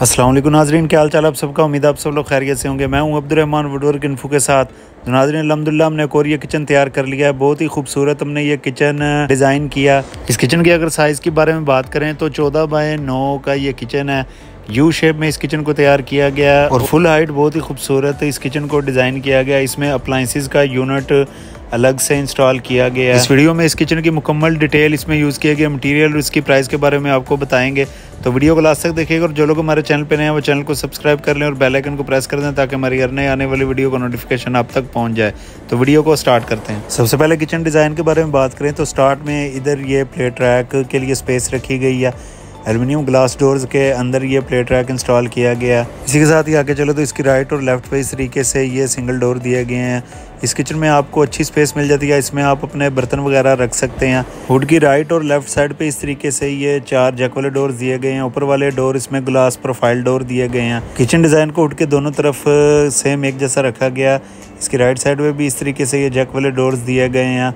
असलम नाजरीन, क्या हाल चाल आप सबका? उम्मीद आप सब लोग खैरियत से होंगे। मैं हूँ अब्दुलरहमान वुडवर्क इन्फो के साथ। तो नाजरीन अलहमदिल्ला हमने एक और ये किचन तैयार कर लिया है। बहुत ही खूबसूरत हमने ये किचन डिज़ाइन किया। इस किचन की अगर साइज़ के बारे में बात करें तो चौदह बाय नौ का ये किचन है। यू शेप में इस किचन को तैयार किया गया। और फुल हाइट बहुत ही खूबसूरत इस किचन को डिज़ाइन किया गया। इसमें अप्लाइंसिस का यूनिट अलग से इंस्टॉल किया गया इस वीडियो में इस किचन की मुकम्मल डिटेल इसमें यूज़ किया गया मटेरियल और इसकी प्राइस के बारे में आपको बताएँगे। तो वीडियो को लास्ट तक देखिएगा और जो लोग हमारे चैनल पे नए हैं वो चैनल को सब्सक्राइब कर लें और बेल आइकन को प्रेस कर दें ताकि हमारी हर नए आने वाली वीडियो का नोटिफिकेशन आप तक पहुँच जाए। तो वीडियो को स्टार्ट करते हैं। सबसे पहले किचन डिज़ाइन के बारे में बात करें तो स्टार्ट में इधर ये प्लेट ट्रैक के लिए स्पेस रखी गई है। एलुमिनियम ग्लास डोर्स के अंदर ये प्लेट रैक इंस्टॉल किया गया। इसी के साथ ही आगे चलो तो इसकी राइट और लेफ़्ट पे इस तरीके से ये सिंगल डोर दिए गए हैं। इस किचन में आपको अच्छी स्पेस मिल जाती है। इसमें आप अपने बर्तन वगैरह रख सकते हैं। हुड की राइट और लेफ़्ट साइड पे इस तरीके से ये चार जैक वाले डोर दिए गए हैं। ऊपर वाले डोर इसमें ग्लास प्रोफ़ाइल डोर दिए गए हैं। किचन डिज़ाइन को हुड के दोनों तरफ़ सेम एक जैसा रखा गया। इसकी राइट साइड में भी इस तरीके से ये जैक वाले डोर्स दिए गए हैं।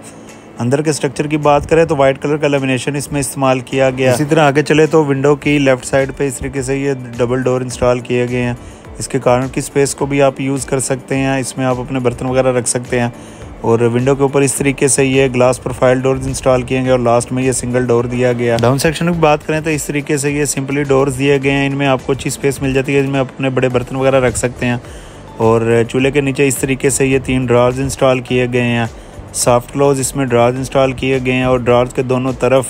अंदर के स्ट्रक्चर की बात करें तो वाइट कलर का लेमिनेशन इसमें इस्तेमाल किया गया। इसी तरह आगे चले तो विंडो की लेफ़्ट साइड पे इस तरीके से ये डबल डोर इंस्टॉल किए गए हैं। इसके कारण की स्पेस को भी आप यूज़ कर सकते हैं, इसमें आप अपने बर्तन वगैरह रख सकते हैं। और विंडो के ऊपर इस तरीके से ये ग्लास प्रोफ़ाइल डोर इंस्टॉल किए गए और लास्ट में ये सिंगल डोर दिया गया। डाउन सेक्शन की बात करें तो इस तरीके से ये सिंपली डोर्स दिए गए हैं। इनमें आपको अच्छी स्पेस मिल जाती है इनमें आप अपने बड़े बर्तन वगैरह रख सकते हैं। और चूल्हे के नीचे इस तरीके से ये तीन ड्रार्स इंस्टॉल किए गए हैं। सॉफ्ट क्लोज इसमें ड्रार्स इंस्टॉल किए गए हैं और ड्रार्स के दोनों तरफ़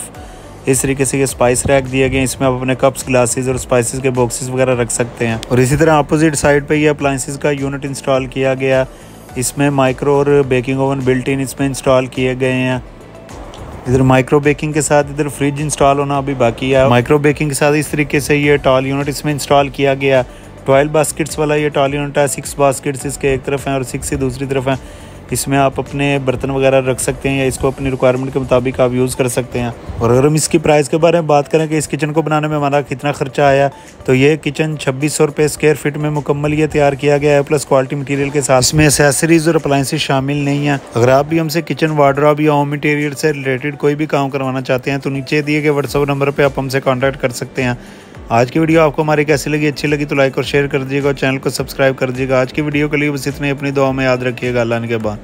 इस तरीके से ये स्पाइस रैक दिए गए हैं। इसमें आप अपने कप्स ग्लासेस और स्पाइसेस के बॉक्सेस वगैरह रख सकते हैं। और इसी तरह अपोजिट साइड पे ये अप्लाइंसिस का यूनिट इंस्टॉल किया गया। इसमें माइक्रो और बेकिंग ओवन बिल्ट इन इसमें इंस्टॉल किए गए हैं। इधर माइक्रो बेकिंग के साथ इधर फ्रिज इंस्टॉल होना अभी बाकी है। माइक्रो बेकिंग के साथ इस तरीके से ये टॉल यूनिट इसमें इंस्टॉल किया गया। ट्वेल्व बास्केट्स वाला ये टॉल यूनिट है। सिक्स बास्केट्स इसके एक तरफ़ हैं और सिक्स ही दूसरी तरफ़ हैं। इसमें आप अपने बर्तन वगैरह रख सकते हैं या इसको अपनी रिक्वायरमेंट के मुताबिक आप यूज़ कर सकते हैं। और अगर हम इसकी प्राइस के बारे में बात करें कि इस किचन को बनाने में हमारा कितना खर्चा आया तो ये किचन छब्बीस सौ रुपये स्क्वायर फीट में मुकम्मल ये तैयार किया गया है प्लस क्वालिटी मटीरियल के साथ। इसमें एसेसरीज और अप्लाइंसेज शामिल नहीं है। अगर आप भी हमसे किचन वार्ड्रॉप या होम मटीरियल से रिलेटेड कोई भी काम करवाना चाहते हैं तो नीचे दिए गए व्हाट्सअप नंबर पर आप हमसे कॉन्टैक्ट कर सकते हैं। आज की वीडियो आपको हमारी कैसी लगी? अच्छी लगी तो लाइक और शेयर कर दीजिएगा और चैनल को सब्सक्राइब कर दीजिएगा। आज की वीडियो के लिए बस इतने अपनी दुआ में याद रखिएगा। अल्लाह के बाद।